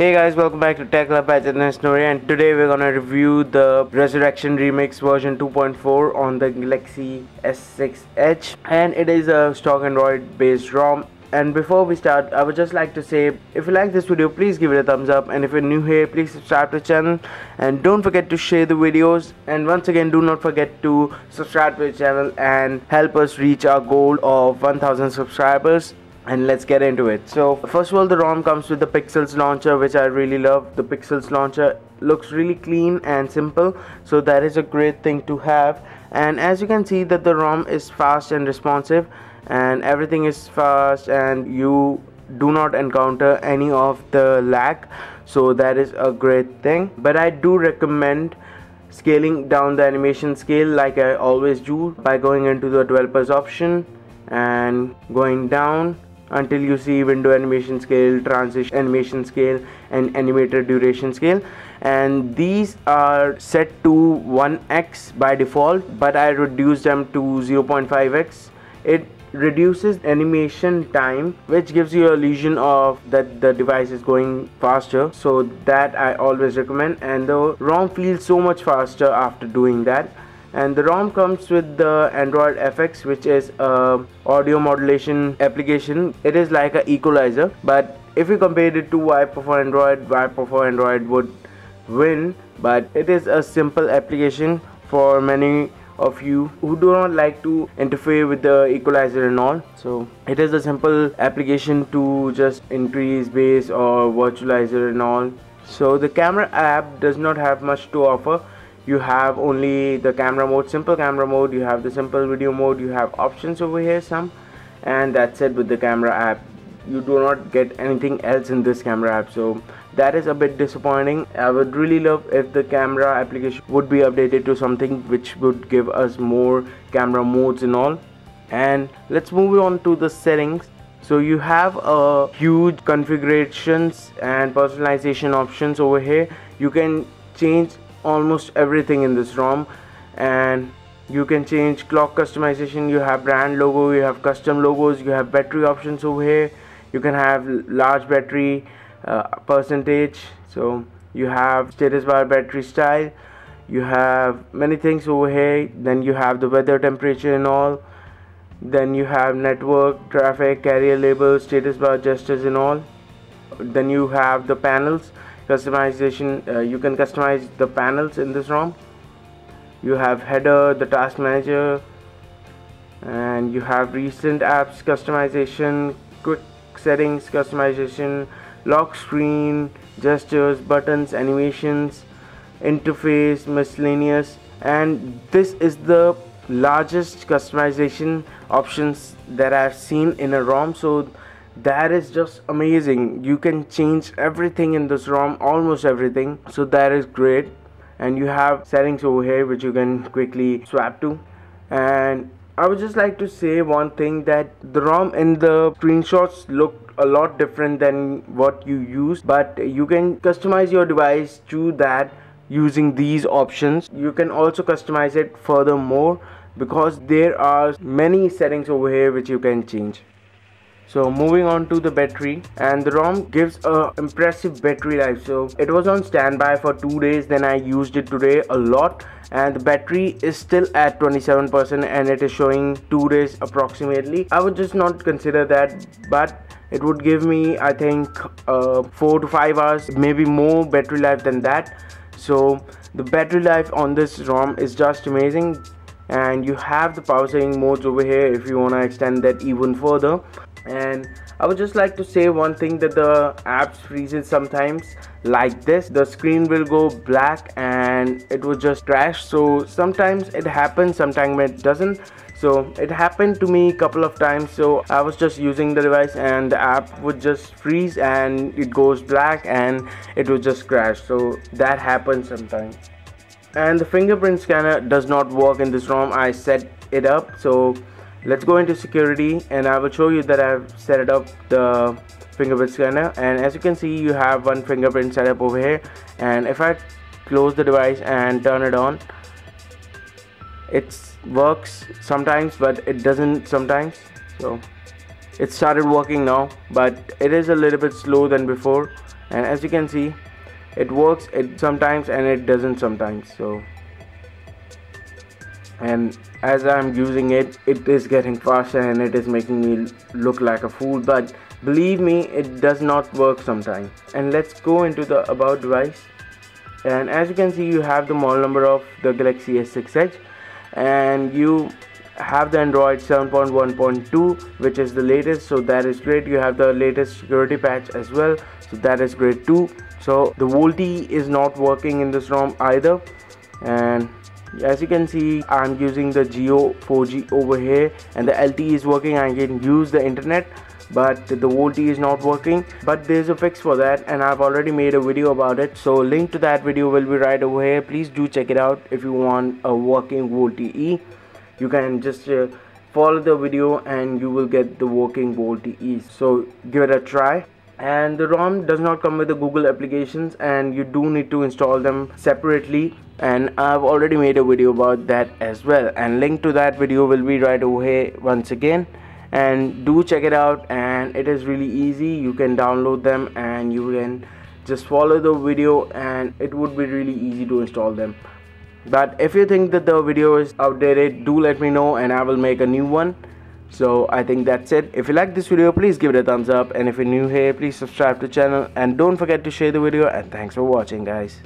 Hey guys, welcome back to Tech Love by Chaitanya Sanoriya and today we're gonna review the Resurrection Remix version 2.4 on the Galaxy S6 Edge. And it is a stock Android based ROM. And before we start I would just like to say if you like this video please give it a thumbs up. And if you're new here please subscribe to the channel. And don't forget to share the videos. And once again do not forget to subscribe to the channel and help us reach our goal of 1000 subscribers and let's get into it. So first of all the ROM comes with the Pixels launcher which I really love. The Pixels launcher looks really clean and simple so that is a great thing to have. And as you can see that the ROM is fast and responsive and everything is fast and you do not encounter any of the lag so that is a great thing. But I do recommend scaling down the animation scale like I always do by going into the developers option and going down until you see window animation scale transition animation scale and animator duration scale. And these are set to 1x by default but I reduce them to 0.5x it reduces animation time which gives you illusion of that the device is going faster. So that I always recommend. And the ROM feels so much faster after doing that and the ROM comes with the AudioFX which is a audio modulation application. It is like an equalizer but if you compare it to Viper for Android Viper for Android would win. But it is a simple application for many of you who do not like to interfere with the equalizer and all. So it is a simple application to just increase bass or virtualizer and all. So the camera app does not have much to offer you have only the camera mode simple camera mode you have the simple video mode you have options over here some and that's it with the camera app. You do not get anything else in this camera app so that is a bit disappointing. I would really love if the camera application would be updated to something which would give us more camera modes and all. And let's move on to the settings. So you have a huge configurations and personalization options over here. You can change almost everything in this ROM. And you can change clock customization. You have brand logo you have custom logos you have battery options over here. You can have large battery uh, percentage. So you have status bar battery style. You have many things over here. Then you have the weather temperature and all. Then you have network traffic carrier label status bar gestures and all. Then you have the panels customization uh, you can customize the panels in this ROM. You have header the task manager and you have recent apps customization quick settings customization lock screen gestures buttons animations interface miscellaneous and this is the largest customization options that I've seen in a ROM. So that is just amazing. You can change everything in this ROM almost everything. So that is great. And you have settings over here which you can quickly swap to. And I would just like to say one thing that the ROM in the screenshots look a lot different than what you use. But you can customize your device to that using these options. You can also customize it furthermore because there are many settings over here which you can change so moving on to the battery and the ROM gives a impressive battery life. So it was on standby for two days then I used it today a lot and the battery is still at 27% and it is showing two days approximately. I would just not consider that but it would give me I think uh, 4 to 5 hours maybe more battery life than that. So the battery life on this ROM is just amazing and you have the power saving modes over here if you want to extend that even further and I would just like to say one thing that the apps freezes sometimes. Like this the screen will go black and it will just crash. So sometimes it happens sometimes it doesn't. So it happened to me a couple of times. So I was just using the device and the app would just freeze and it goes black and it would just crash. So that happens sometimes. And the fingerprint scanner does not work in this ROM. I set it up. So let's go into security and I will show you that I've set it up the fingerprint scanner. And as you can see you have one fingerprint set up over here. And if I close the device and turn it on it works sometimes but it doesn't sometimes. So it started working now but it is a little bit slow than before. And as you can see it works it sometimes and it doesn't sometimes. So and as I'm using it it is getting faster and it is making me look like a fool. But believe me it does not work sometimes and let's go into the about device and as you can see you have the model number of the Galaxy S6 Edge. And you have the Android 7.1.2 which is the latest. So that is great. You have the latest security patch as well. So that is great too. So the VoLTE is not working in this ROM either. And as you can see I'm using the Jio 4G over here and the LTE is working. I can use the internet but the VoLTE is not working. But there's a fix for that and I've already made a video about it. So link to that video will be right over here. Please do check it out if you want a working VoLTE you can just uh, follow the video and you will get the working VoLTE so give it a try and the ROM does not come with the Google applications and you do need to install them separately. And I've already made a video about that as well. And link to that video will be right over here once again. And do check it out and it is really easy. You can download them and you can just follow the video and it would be really easy to install them. But if you think that the video is outdated do let me know and I will make a new one so i think that's it. If you like this video please give it a thumbs up. And if you're new here please subscribe to the channel. And don't forget to share the video. And thanks for watching guys